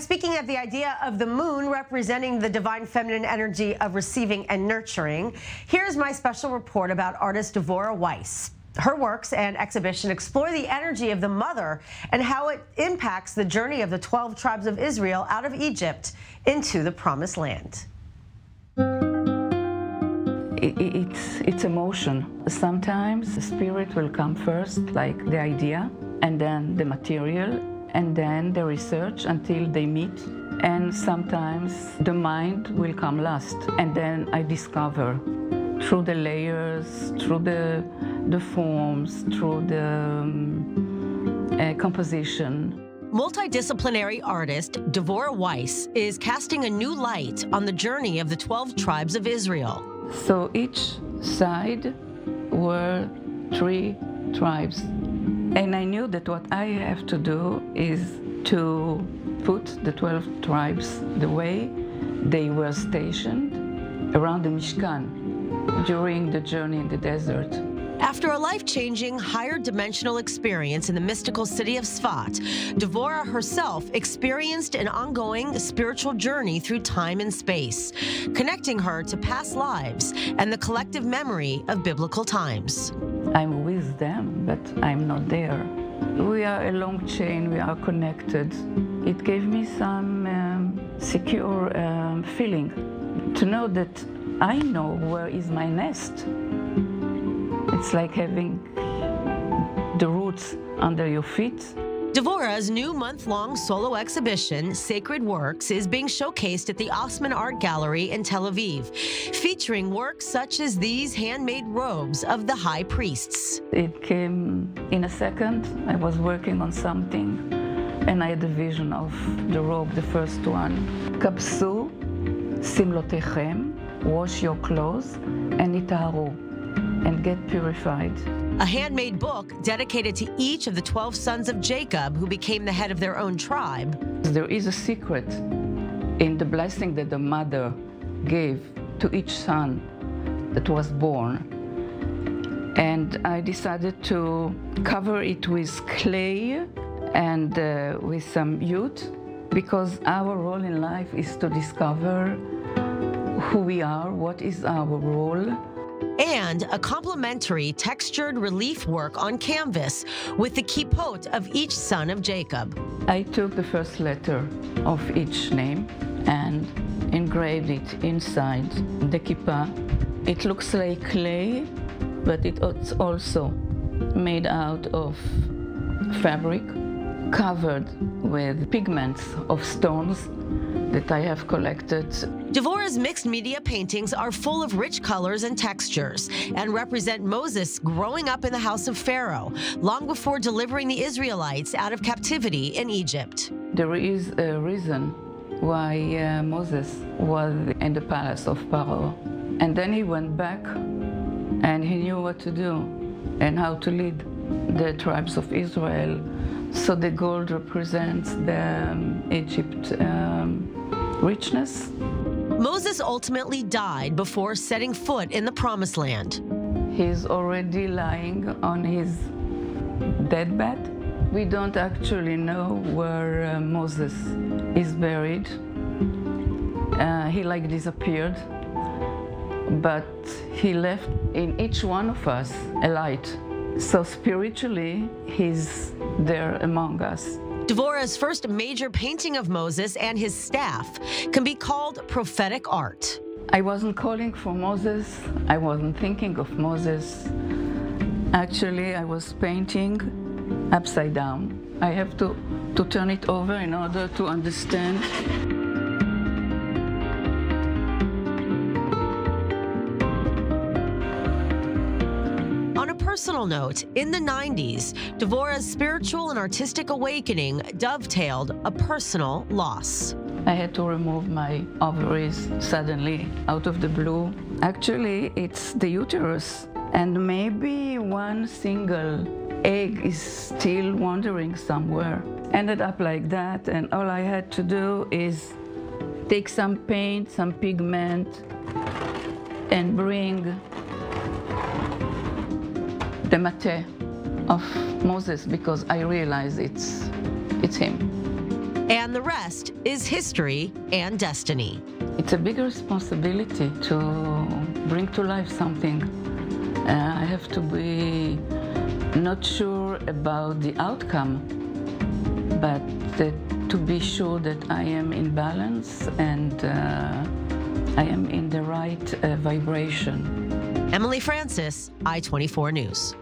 Speaking of the idea of the moon representing the divine feminine energy of receiving and nurturing, here's my special report about artist Dvora Weisz. Her works and exhibition explore the energy of the mother and how it impacts the journey of the 12 tribes of Israel out of Egypt into the promised land. It's, it's emotion. Sometimes the spirit will come first, like the idea, and then the material, and then the research until they meet. And sometimes the mind will come last, and then I discover through the layers, through the, the forms, through the um, uh, composition. Multidisciplinary artist Dvora Weisz is casting a new light on the journey of the 12 tribes of Israel. So each side were three tribes. And I knew that what I have to do is to put the 12 tribes the way they were stationed around the Mishkan during the journey in the desert. After a life-changing, higher dimensional experience in the mystical city of Sfat, Dvora herself experienced an ongoing spiritual journey through time and space, connecting her to past lives and the collective memory of biblical times. I'm with them, but I'm not there. We are a long chain, we are connected. It gave me some um, secure um, feeling to know that I know where is my nest. It's like having the roots under your feet. Dvora's new month-long solo exhibition, Sacred Works, is being showcased at the Osman Art Gallery in Tel Aviv, featuring works such as these handmade robes of the high priests. It came in a second. I was working on something, and I had a vision of the robe, the first one. Kapsu, simlotechem, wash your clothes, and itaharu and get purified. A handmade book dedicated to each of the 12 sons of Jacob who became the head of their own tribe. There is a secret in the blessing that the mother gave to each son that was born. And I decided to cover it with clay and uh, with some jute because our role in life is to discover who we are, what is our role, and a complementary textured relief work on canvas with the kippot of each son of Jacob. I took the first letter of each name and engraved it inside the kippah. It looks like clay, but it's also made out of fabric covered with pigments of stones that I have collected. Dvora's mixed media paintings are full of rich colors and textures and represent Moses growing up in the house of Pharaoh, long before delivering the Israelites out of captivity in Egypt. There is a reason why uh, Moses was in the palace of Pharaoh. And then he went back and he knew what to do and how to lead the tribes of Israel. So the gold represents the um, Egypt um, richness. Moses ultimately died before setting foot in the Promised Land. He's already lying on his deathbed. We don't actually know where uh, Moses is buried. Uh, he like disappeared, but he left in each one of us a light. So spiritually, he's there among us. Dvora's first major painting of Moses and his staff can be called prophetic art. I wasn't calling for Moses. I wasn't thinking of Moses. Actually, I was painting upside down. I have to, to turn it over in order to understand personal note, in the 90s, Dvora's spiritual and artistic awakening dovetailed a personal loss. I had to remove my ovaries suddenly out of the blue. Actually, it's the uterus, and maybe one single egg is still wandering somewhere. Ended up like that, and all I had to do is take some paint, some pigment, and bring the mate of Moses because I realize it's, it's him. and the rest is history and destiny. It's a big responsibility to bring to life something. Uh, I have to be not sure about the outcome, but to be sure that I am in balance and uh, I am in the right uh, vibration. Emily Frances, I 24 News.